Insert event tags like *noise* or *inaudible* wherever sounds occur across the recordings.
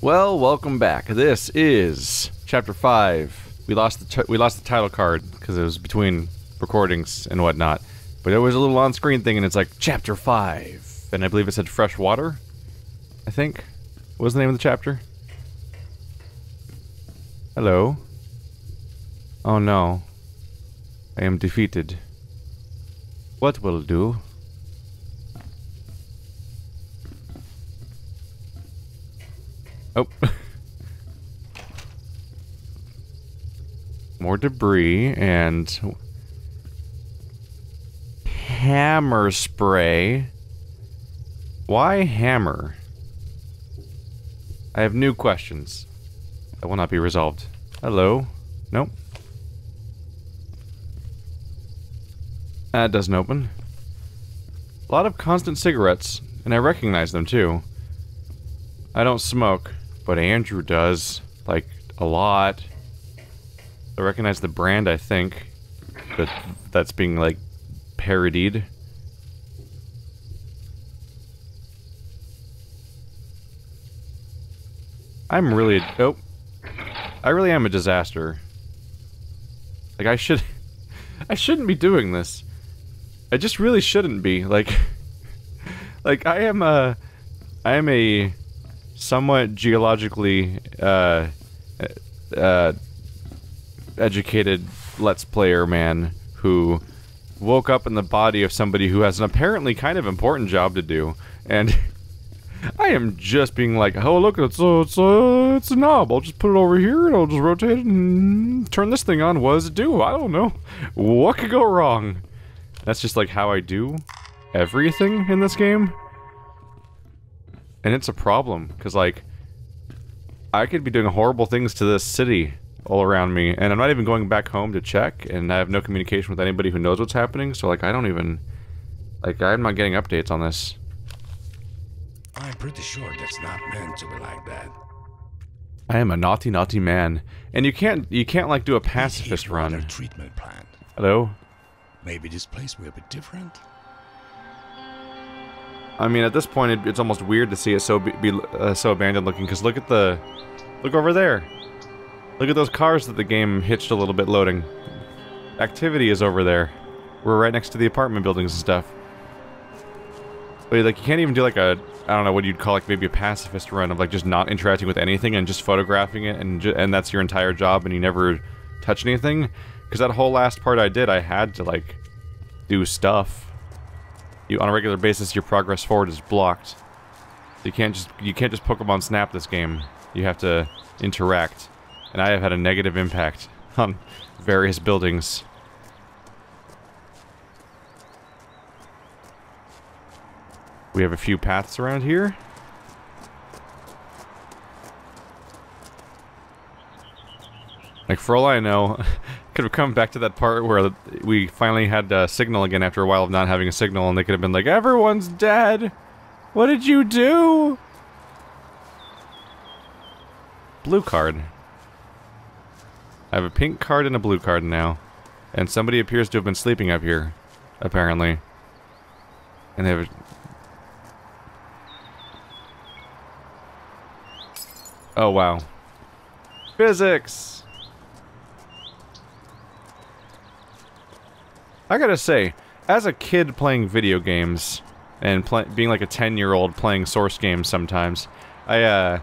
Well, welcome back. This is chapter five. We lost the we lost the title card because it was between recordings and whatnot, but it was a little on-screen thing, and it's like chapter five, and I believe it said fresh water. I think. What was the name of the chapter? Hello. Oh no. I am defeated. What will do? Oh. More debris and hammer spray. Why hammer? I have new questions that will not be resolved. Hello? Nope. That doesn't open. A lot of constant cigarettes, and I recognize them too. I don't smoke, but Andrew does. Like, a lot. I recognize the brand, I think. But that's being, like, parodied. I'm really... Oh. I really am a disaster. Like, I should... *laughs* I shouldn't be doing this. I just really shouldn't be. Like... *laughs* like, I am a... I am a somewhat geologically uh, uh, educated let's player man who woke up in the body of somebody who has an apparently kind of important job to do and *laughs* I am just being like, oh look, it's a, it's a, it's a knob. I'll just put it over here and I'll just rotate it and turn this thing on. What does it do? I don't know. What could go wrong? That's just like how I do everything in this game. And it's a problem, because, like, I could be doing horrible things to this city all around me, and I'm not even going back home to check, and I have no communication with anybody who knows what's happening, so, like, I don't even... Like, I'm not getting updates on this. I'm pretty sure that's not meant to be like that. I am a naughty, naughty man. And you can't, you can't, like, do a pacifist run. treatment plant. Hello? Maybe this place will be different? I mean, at this point, it, it's almost weird to see it so be, be uh, so abandoned looking. Because look at the, look over there. Look at those cars that the game hitched a little bit loading. Activity is over there. We're right next to the apartment buildings and stuff. But like, you can't even do like a, I don't know what you'd call like maybe a pacifist run of like just not interacting with anything and just photographing it and and that's your entire job and you never touch anything. Because that whole last part I did, I had to like do stuff you on a regular basis your progress forward is blocked. You can't just you can't just Pokemon Snap this game. You have to interact. And I have had a negative impact *laughs* on various buildings. We have a few paths around here. Like, for all I know, *laughs* could have come back to that part where we finally had a signal again after a while of not having a signal, and they could have been like, Everyone's dead! What did you do? Blue card. I have a pink card and a blue card now. And somebody appears to have been sleeping up here, apparently. And they have... Oh, wow. Physics! I gotta say, as a kid playing video games, and being like a 10-year-old playing Source games sometimes, I, uh...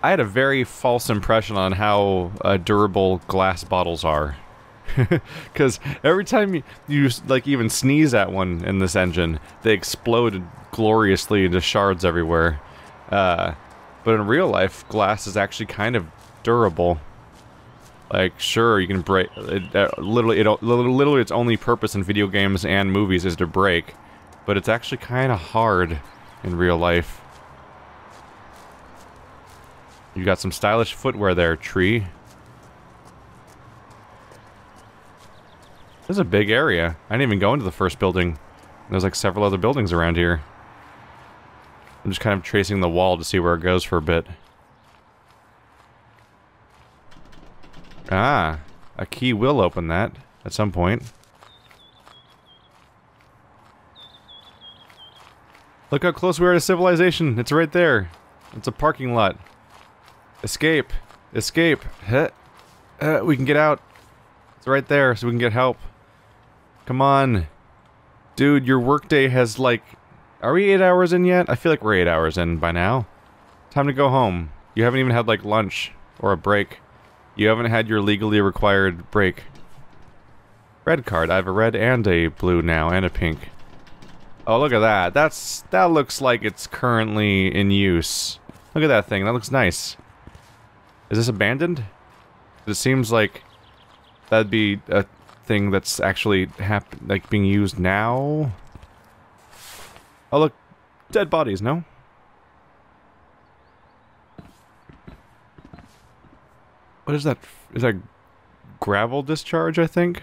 I had a very false impression on how uh, durable glass bottles are. *laughs* Because every time you, you, like, even sneeze at one in this engine, they explode gloriously into shards everywhere. Uh, but in real life, glass is actually kind of durable. Like, sure, you can break. It, uh, literally, it, literally, its only purpose in video games and movies is to break, but it's actually kind of hard in real life. You got some stylish footwear there, tree. This is a big area. I didn't even go into the first building. There's like several other buildings around here. I'm just kind of tracing the wall to see where it goes for a bit. Ah, a key will open that at some point. Look how close we are to civilization. It's right there. It's a parking lot. Escape. Escape. Huh. Uh, we can get out. It's right there, so we can get help. Come on. Dude, your workday has, like... Are we eight hours in yet? I feel like we're eight hours in by now. Time to go home. You haven't even had, like, lunch. Or a break. You haven't had your legally required break. Red card. I have a red and a blue now, and a pink. Oh, look at that. That's... That looks like it's currently in use. Look at that thing. That looks nice. Is this abandoned? It seems like that'd be a thing that's actually hap like being used now. Oh look, dead bodies, no? What is that? Is that gravel discharge, I think?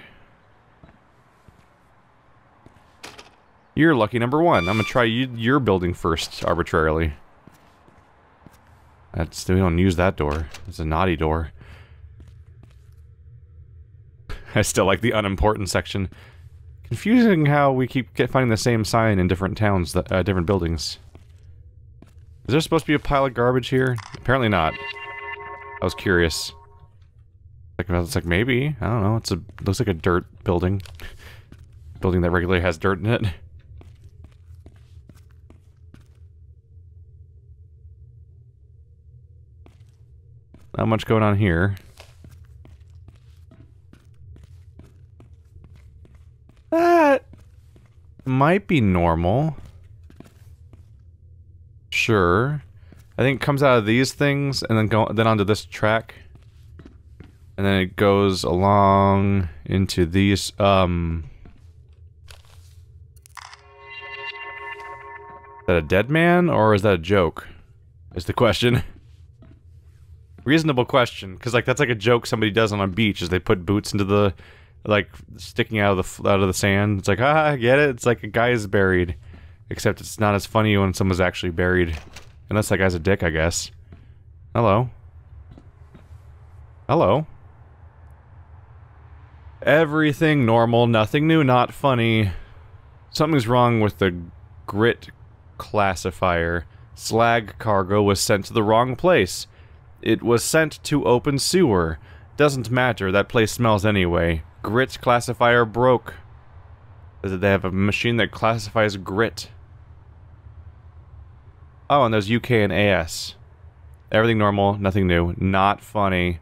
You're lucky number one. I'm gonna try you, your building first, arbitrarily. That's, we don't use that door. It's a naughty door. *laughs* I still like the unimportant section. Confusing how we keep finding the same sign in different towns, that, uh, different buildings. Is there supposed to be a pile of garbage here? Apparently not. I was curious. Like, it's like maybe. I don't know. It's a looks like a dirt building. building that regularly has dirt in it. Not much going on here. That might be normal. Sure. I think it comes out of these things and then go then onto this track. And then it goes along into these um Is that a dead man or is that a joke? Is the question. *laughs* Reasonable question, because like that's like a joke somebody does on a beach is they put boots into the like sticking out of the out of the sand. It's like, ah, I get it. It's like a guy is buried, except it's not as funny when someone's actually buried, unless that guy's a dick, I guess. Hello. Hello. Everything normal, nothing new, not funny. Something's wrong with the grit classifier. Slag cargo was sent to the wrong place. It was sent to open sewer. Doesn't matter, that place smells anyway. Grit classifier broke. They have a machine that classifies grit. Oh, and there's UK and AS. Everything normal, nothing new. Not funny.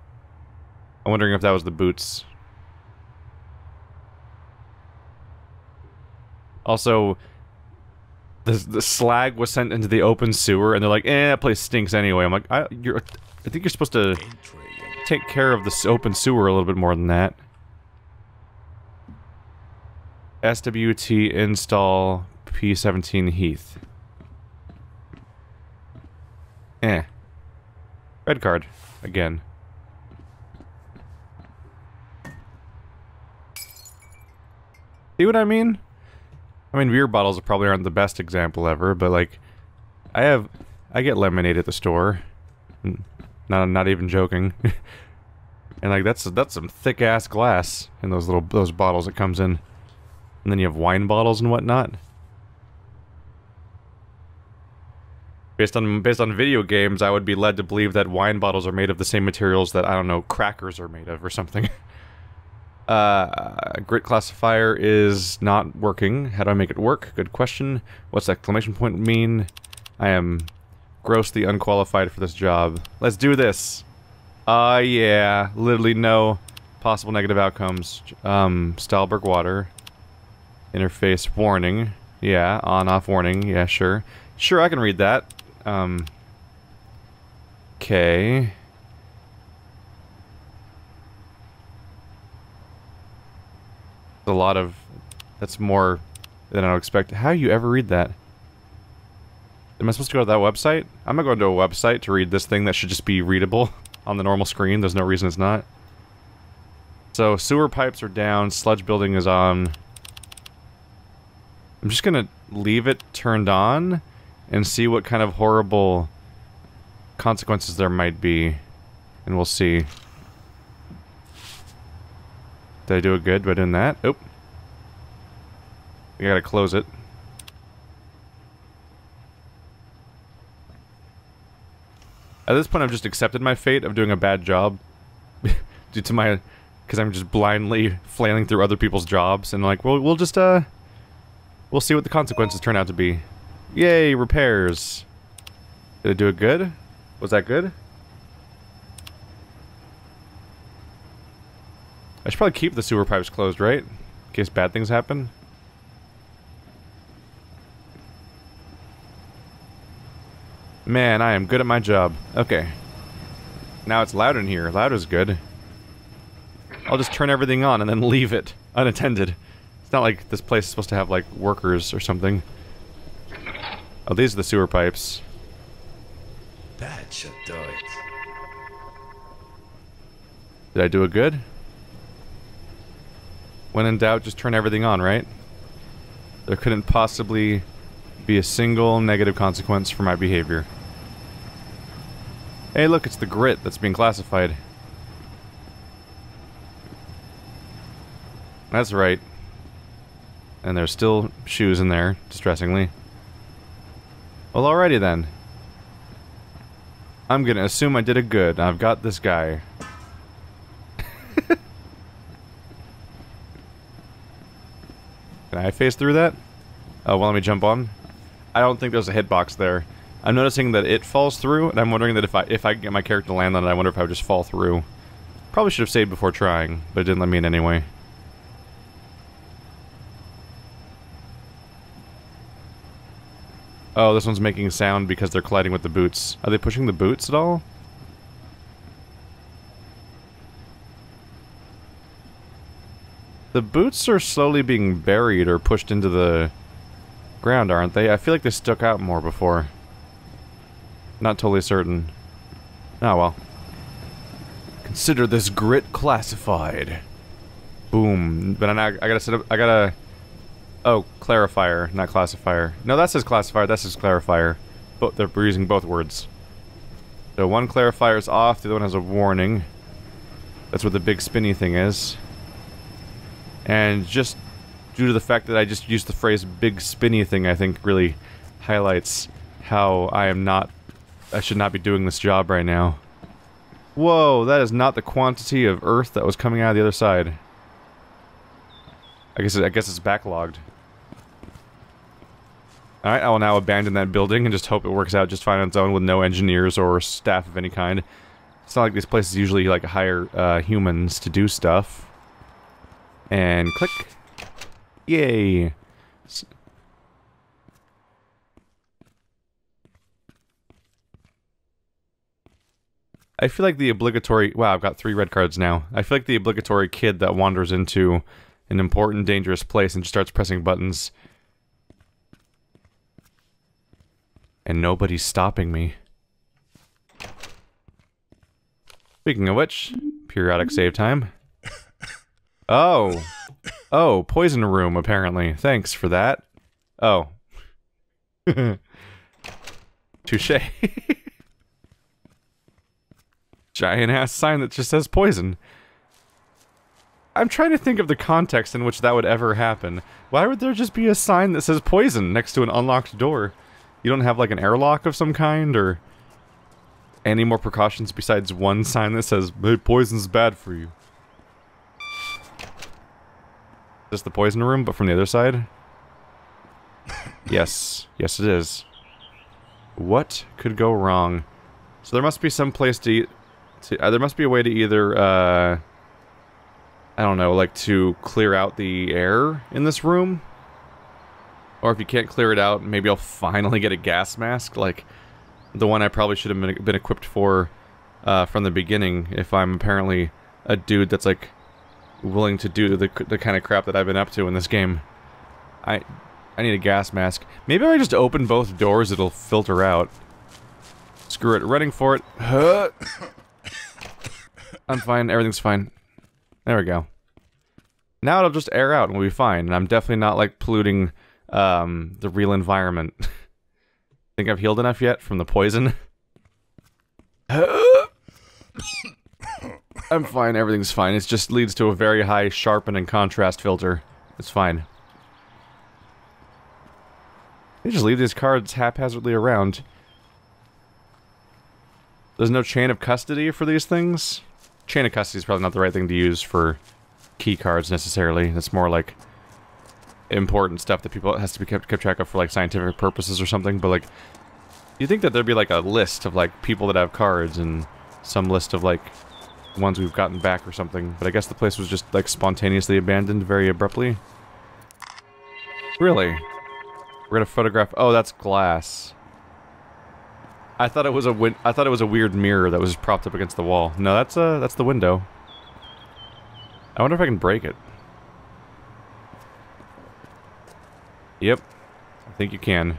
I'm wondering if that was the boots. Also, the, the slag was sent into the open sewer, and they're like, eh, that place stinks anyway. I'm like, I, you're, I think you're supposed to take care of this open sewer a little bit more than that. SWT install P17 Heath. Eh. Red card. Again. See what I mean? I mean, beer bottles probably aren't the best example ever, but like, I have, I get lemonade at the store. Not, not even joking. *laughs* and like, that's that's some thick ass glass in those little those bottles it comes in. And then you have wine bottles and whatnot. Based on based on video games, I would be led to believe that wine bottles are made of the same materials that, I don't know, crackers are made of or something. *laughs* uh, grit classifier is not working. How do I make it work? Good question. What's exclamation point mean? I am grossly unqualified for this job. Let's do this. Uh, yeah. Literally no possible negative outcomes. Um, Stalburg water. Interface warning. Yeah, on off warning. Yeah, sure. Sure, I can read that. Um. Okay. A lot of. That's more than I would expect. How do you ever read that? Am I supposed to go to that website? I'm not going to a website to read this thing that should just be readable *laughs* on the normal screen. There's no reason it's not. So, sewer pipes are down, sludge building is on. I'm just gonna leave it turned on and see what kind of horrible consequences there might be. And we'll see. Did I do it good by doing that? Oh. I gotta close it. At this point, I've just accepted my fate of doing a bad job *laughs* due to my, because I'm just blindly flailing through other people's jobs, and like, well, we'll just uh, we'll see what the consequences turn out to be. Yay, repairs. Did it do it good? Was that good? I should probably keep the sewer pipes closed, right? In case bad things happen. Man, I am good at my job. Okay. Now it's loud in here. Loud is good. I'll just turn everything on and then leave it unattended. It's not like this place is supposed to have, like, workers or something. Oh, these are the sewer pipes. That should do it. Did I do it good? When in doubt, just turn everything on, right? There couldn't possibly be a single negative consequence for my behavior. Hey, look, it's the grit that's being classified. That's right. And there's still shoes in there, distressingly. Well, alrighty then. I'm gonna assume I did a good. I've got this guy. Can I phase through that? Oh, well, let me jump on. I don't think there's a hitbox there. I'm noticing that it falls through, and I'm wondering that if I if I get my character to land on it, I wonder if I would just fall through. Probably should have saved before trying, but it didn't let me in anyway. Oh, this one's making sound because they're colliding with the boots. Are they pushing the boots at all? The boots are slowly being buried or pushed into the ground, aren't they? I feel like they stuck out more before. Not totally certain. Oh well. Consider this grit classified. Boom. But I, I gotta set up, I gotta... Oh, clarifier, not classifier. No, that says classifier, that says clarifier. But they're using both words. So one clarifier is off, the other one has a warning. That's what the big spinny thing is. And just due to the fact that I just used the phrase big spinny thing, I think really highlights how I am not... I should not be doing this job right now. Whoa, that is not the quantity of earth that was coming out of the other side. I guess I guess it's backlogged. Alright, I will now abandon that building and just hope it works out just fine on its own with no engineers or staff of any kind. It's not like these places usually like hire uh, humans to do stuff. And click. Yay. I feel like the obligatory... Wow, I've got three red cards now. I feel like the obligatory kid that wanders into an important, dangerous place and just starts pressing buttons. And nobody's stopping me. Speaking of which, periodic save time. Oh. Oh, poison room, apparently. Thanks for that. Oh. *laughs* Touche. *laughs* Giant ass sign that just says poison. I'm trying to think of the context in which that would ever happen. Why would there just be a sign that says poison next to an unlocked door? You don't have like an airlock of some kind or any more precautions besides one sign that says hey, poison's bad for you? Is this the poison room, but from the other side? yes. Yes, it is. What could go wrong? So there must be some place to... to uh, there must be a way to either, uh... I don't know, like to clear out the air in this room? Or if you can't clear it out, maybe I'll finally get a gas mask, like the one I probably should have been, been equipped for uh, from the beginning, if I'm apparently a dude that's like willing to do the, the kind of crap that I've been up to in this game. I I need a gas mask. Maybe if I just open both doors, it'll filter out. Screw it. Running for it. Huh. I'm fine. Everything's fine. There we go. Now it'll just air out and we'll be fine. And I'm definitely not, like, polluting um, the real environment. Think I've healed enough yet from the poison? I'm fine, everything's fine. It just leads to a very high sharpen and contrast filter. It's fine. They just leave these cards haphazardly around. There's no chain of custody for these things? Chain of custody is probably not the right thing to use for key cards necessarily. It's more like important stuff that people has to be kept, kept track of for like scientific purposes or something. But like, you think that there'd be like a list of like people that have cards and some list of like ones we've gotten back or something. But I guess the place was just like spontaneously abandoned very abruptly. Really? We're gonna photograph. Oh, that's glass. I thought it was a win I thought it was a weird mirror that was propped up against the wall. No, that's uh that's the window. I wonder if I can break it. Yep. I think you can.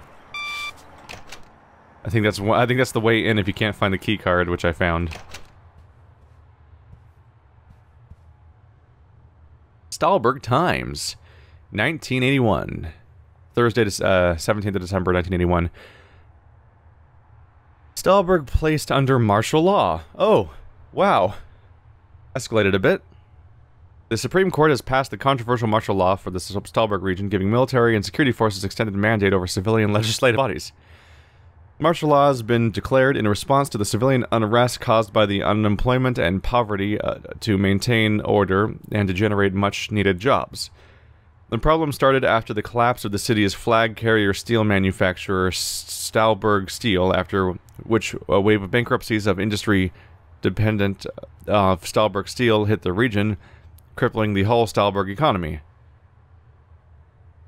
I think that's one, I think that's the way in if you can't find the key card, which I found. Stalburg Times, 1981. Thursday, uh, 17th of December, 1981. Stalburg placed under martial law. Oh, wow. Escalated a bit. The Supreme Court has passed the controversial martial law for the Stalburg region, giving military and security forces extended mandate over civilian *laughs* legislative bodies. Martial law has been declared in response to the civilian unrest caused by the unemployment and poverty uh, to maintain order and to generate much needed jobs. The problem started after the collapse of the city's flag carrier steel manufacturer Stalburg Steel, after which a wave of bankruptcies of industry dependent of uh, Stalburg Steel hit the region, crippling the whole Stalburg economy.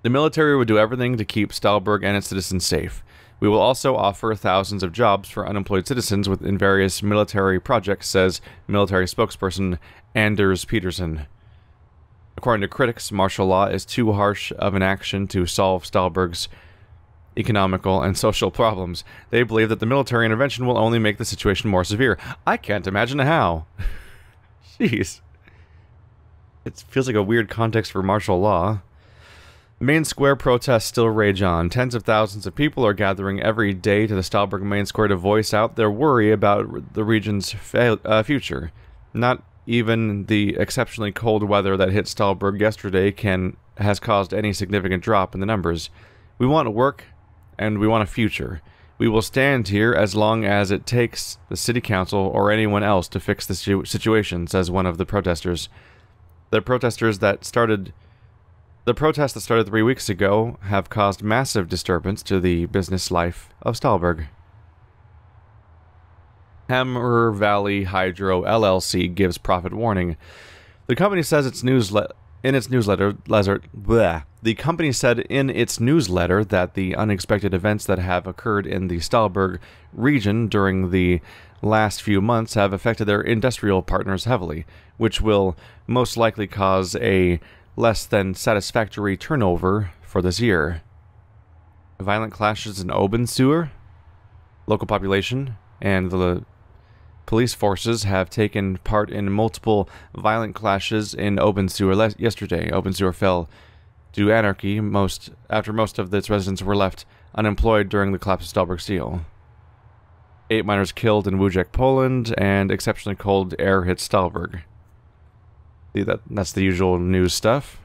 The military would do everything to keep Stalburg and its citizens safe. We will also offer thousands of jobs for unemployed citizens within various military projects, says military spokesperson Anders Peterson. According to critics, martial law is too harsh of an action to solve Stalburg's economical and social problems. They believe that the military intervention will only make the situation more severe. I can't imagine how. *laughs* Jeez. It feels like a weird context for martial law. Main Square protests still rage on. Tens of thousands of people are gathering every day to the Stalburg Main Square to voice out their worry about the region's uh, future. Not even the exceptionally cold weather that hit Stalburg yesterday can has caused any significant drop in the numbers. We want work and we want a future. We will stand here as long as it takes the city council or anyone else to fix the situation, says one of the protesters. The protesters that started the protests that started three weeks ago have caused massive disturbance to the business life of Stalburg. Hammer Valley Hydro LLC gives profit warning. The company says its in its newsletter, bleh, the company said in its newsletter that the unexpected events that have occurred in the Stalburg region during the last few months have affected their industrial partners heavily, which will most likely cause a less than satisfactory turnover for this year. Violent clashes in Obensewer, local population, and the police forces have taken part in multiple violent clashes in Obensewer yesterday. Obensewer fell to anarchy most after most of its residents were left unemployed during the collapse of Stalburg Steel. Eight miners killed in Wujek, Poland, and exceptionally cold air hit Stalburg. That, that's the usual news stuff.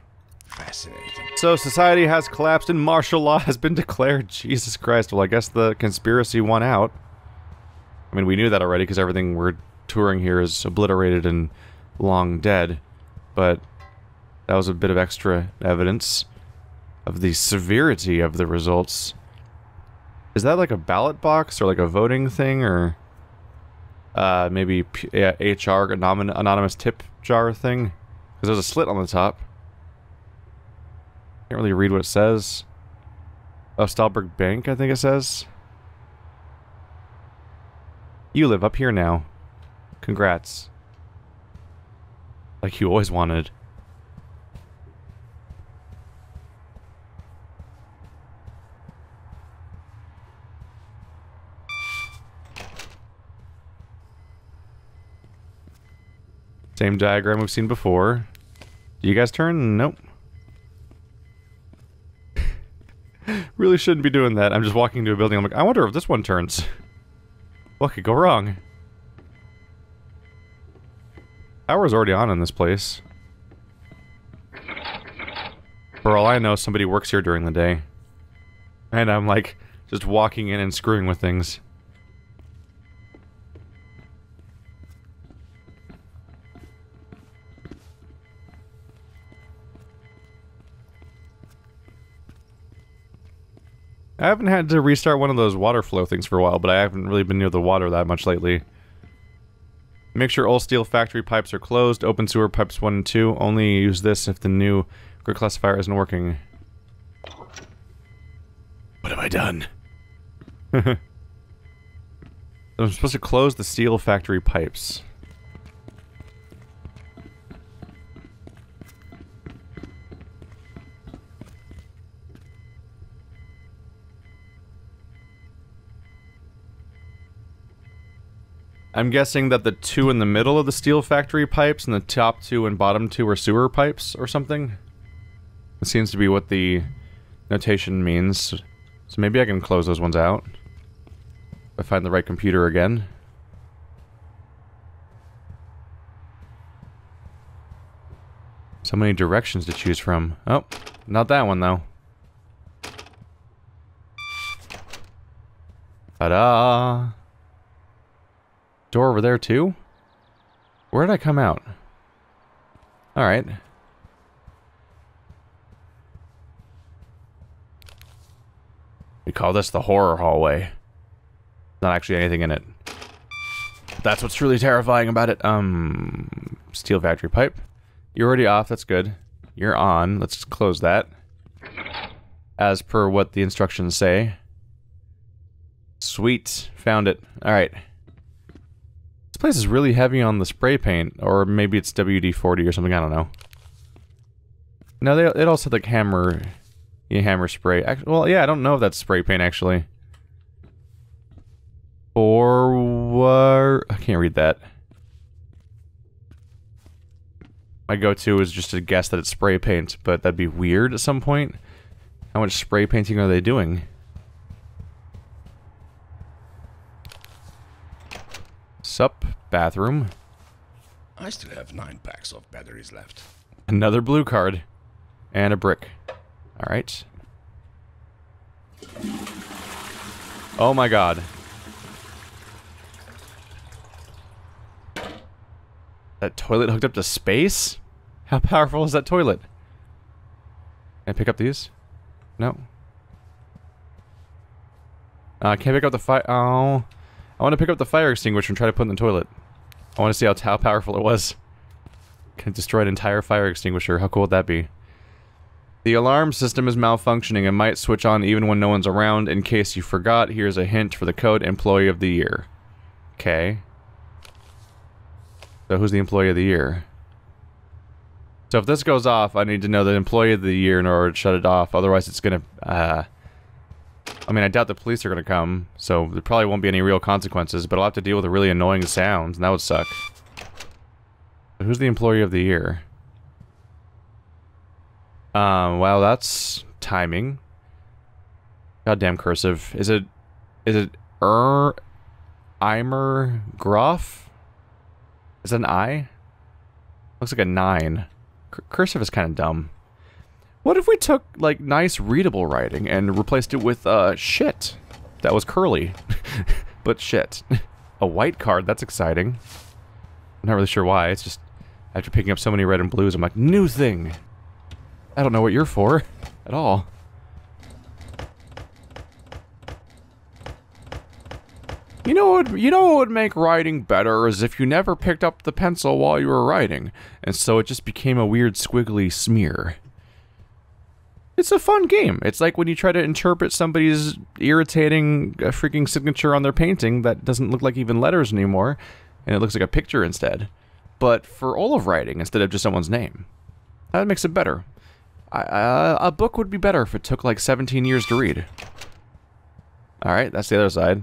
Fascinating. So society has collapsed and martial law has been *laughs* declared. Jesus Christ. Well, I guess the conspiracy won out. I mean, we knew that already because everything we're touring here is obliterated and long dead. But that was a bit of extra evidence of the severity of the results. Is that like a ballot box or like a voting thing or uh, maybe P yeah, HR anonymous tip jar thing? Because there's a slit on the top. Can't really read what it says. Oh, Stalburg Bank, I think it says. You live up here now. Congrats. Like you always wanted. Same diagram we've seen before. Do you guys turn? Nope. *laughs* really shouldn't be doing that. I'm just walking into a building. I'm like, I wonder if this one turns. What could go wrong? Power's already on in this place. For all I know, somebody works here during the day. And I'm like, just walking in and screwing with things. I haven't had to restart one of those water flow things for a while, but I haven't really been near the water that much lately. Make sure all steel factory pipes are closed. Open sewer pipes 1 and 2. Only use this if the new grit classifier isn't working. What have I done? *laughs* I'm supposed to close the steel factory pipes. I'm guessing that the two in the middle of the steel factory pipes and the top two and bottom two are sewer pipes or something. It seems to be what the notation means. So maybe I can close those ones out. If I find the right computer again. So many directions to choose from. Oh, not that one though. Ta-da! Door over there too? Where did I come out? Alright. We call this the horror hallway. Not actually anything in it. That's what's truly terrifying about it. Um, steel factory pipe. You're already off, that's good. You're on, let's close that. As per what the instructions say. Sweet, found it. Alright. This place is really heavy on the spray paint, or maybe it's WD-40 or something, I don't know. No, they, it also like hammer, yeah, hammer spray. Well, yeah, I don't know if that's spray paint, actually. Or, I can't read that. My go-to is just to guess that it's spray paint, but that'd be weird at some point. How much spray painting are they doing? Sup, bathroom. I still have nine packs of batteries left. Another blue card. And a brick. Alright. Oh my god. That toilet hooked up to space? How powerful is that toilet? Can I pick up these? No. Uh, can't pick up the fire. Oh. I want to pick up the fire extinguisher and try to put it in the toilet. I want to see how, how powerful it was. Can destroy an entire fire extinguisher. How cool would that be? The alarm system is malfunctioning and might switch on even when no one's around. In case you forgot, here's a hint for the code Employee of the Year. Okay. So who's the Employee of the Year? So if this goes off, I need to know the Employee of the Year in order to shut it off. Otherwise, it's gonna... Uh, I mean, I doubt the police are gonna come, so there probably won't be any real consequences, but I'll have to deal with the really annoying sounds, and that would suck. But who's the Employee of the Year? Um, well, that's timing. Goddamn cursive. Is it... Is it... Er... Eimer... Groff? Is that an I? Looks like a 9. C cursive is kind of dumb. What if we took, like, nice readable writing and replaced it with, uh, shit? That was curly. *laughs* but shit. *laughs* a white card, that's exciting. I'm not really sure why, it's just... After picking up so many red and blues, I'm like, new thing! I don't know what you're for. *laughs* At all. You know what? You know what would make writing better is if you never picked up the pencil while you were writing, and so it just became a weird squiggly smear. It's a fun game. It's like when you try to interpret somebody's irritating uh, freaking signature on their painting that doesn't look like even letters anymore, and it looks like a picture instead. But for all of writing instead of just someone's name, that makes it better. I, uh, a book would be better if it took like 17 years to read. Alright, that's the other side.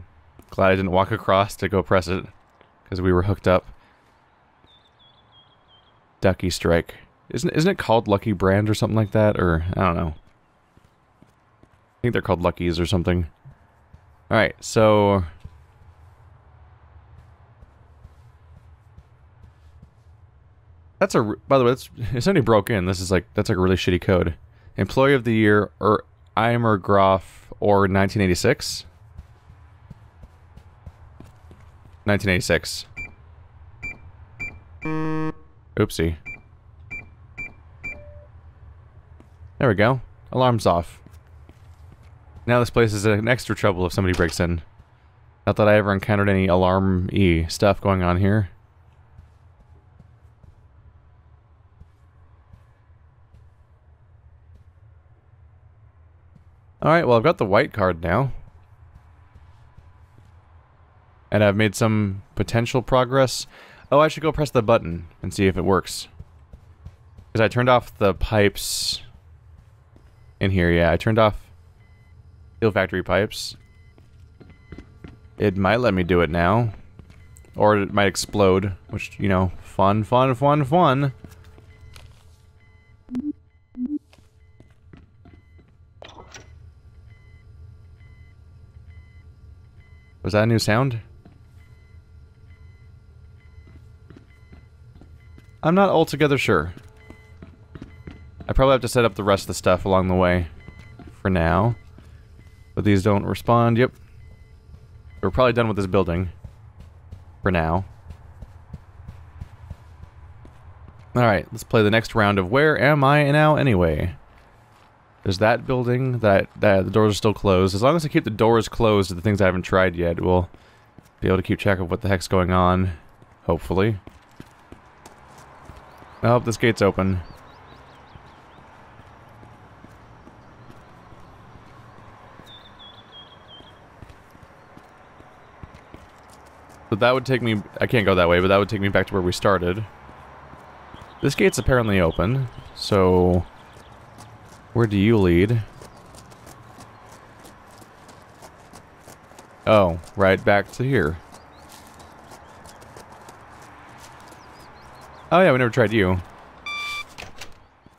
Glad I didn't walk across to go press it. Because we were hooked up. Ducky Strike. Isn't, isn't it called Lucky Brand or something like that? Or, I don't know. I think they're called Luckies or something. Alright, so... That's a... By the way, that's, it's only broke in, this is like... That's like a really shitty code. Employee of the Year, or Eimer Groff, or 1986? 1986. Oopsie. There we go. Alarm's off. Now this place is an extra trouble if somebody breaks in. Not that I ever encountered any alarm-y stuff going on here. Alright, well I've got the white card now. And I've made some potential progress. Oh, I should go press the button and see if it works. Because I turned off the pipes in here, yeah. I turned off steel factory pipes. It might let me do it now. Or it might explode, which, you know, fun, fun, fun, fun. Was that a new sound? I'm not altogether sure. I probably have to set up the rest of the stuff along the way for now. But these don't respond. Yep. We're probably done with this building for now. Alright, let's play the next round of Where Am I Now Anyway? There's that building, that, that the doors are still closed. As long as I keep the doors closed to the things I haven't tried yet, we'll be able to keep track of what the heck's going on. Hopefully. I hope this gate's open. So that would take me... I can't go that way, but that would take me back to where we started. This gate's apparently open, so... Where do you lead? Oh, right back to here. Oh yeah, we never tried you.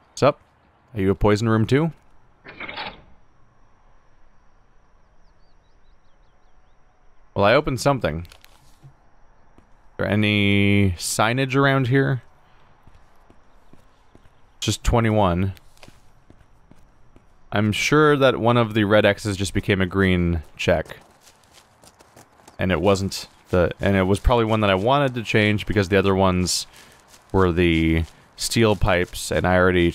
What's up? Are you a poison room too? Well, I opened something. There any signage around here? Just 21. I'm sure that one of the red X's just became a green check. And it wasn't the... And it was probably one that I wanted to change because the other ones were the steel pipes, and I already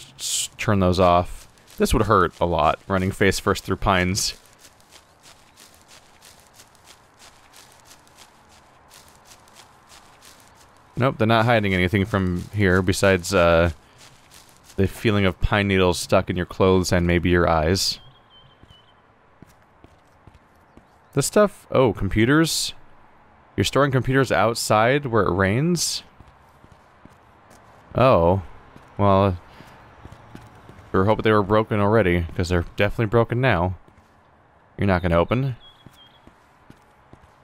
turned those off. This would hurt a lot, running face first through pines. Nope, they're not hiding anything from here besides uh, the feeling of pine needles stuck in your clothes and maybe your eyes. This stuff... Oh, computers? You're storing computers outside where it rains? Oh. Well, we were hoping they were broken already, because they're definitely broken now. You're not going to open.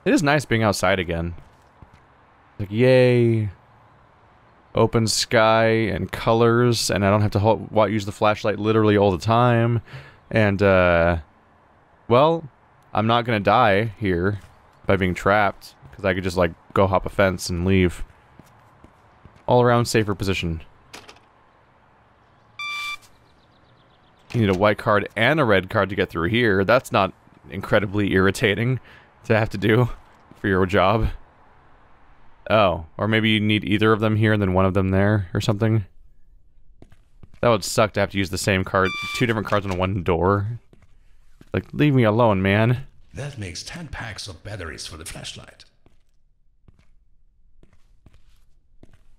It is nice being outside again. Like, yay. Open sky and colors, and I don't have to use the flashlight literally all the time. And, uh, well, I'm not to die here by being trapped, because I could just, like, go hop a fence and leave all around safer position. You need a white card and a red card to get through here. That's not incredibly irritating to have to do for your job. Oh, or maybe you need either of them here and then one of them there or something. That would suck to have to use the same card, two different cards on one door. Like, leave me alone, man. That makes 10 packs of batteries for the flashlight.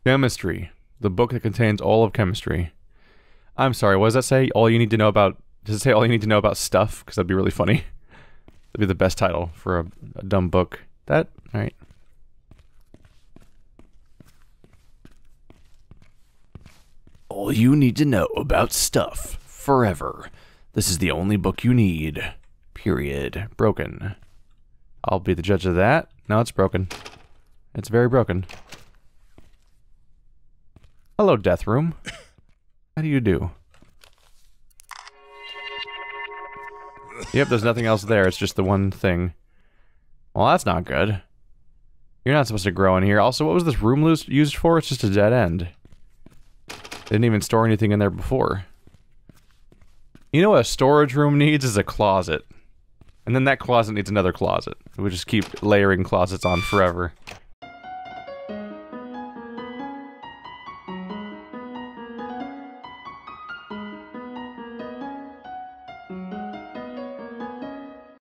Chemistry. The book that contains all of chemistry. I'm sorry, what does that say? All you need to know about... Does it say all you need to know about stuff? Because that'd be really funny. That'd be the best title for a, a dumb book. That? Alright. You need to know about stuff. Forever. This is the only book you need. Period. Broken. I'll be the judge of that. No, it's broken. It's very broken. Hello, Death Room. How do you do? Yep, there's nothing else there. It's just the one thing. Well, that's not good. You're not supposed to grow in here. Also, what was this room used for? It's just a dead end. Didn't even store anything in there before. You know what a storage room needs is a closet. And then that closet needs another closet. We just keep layering closets on forever.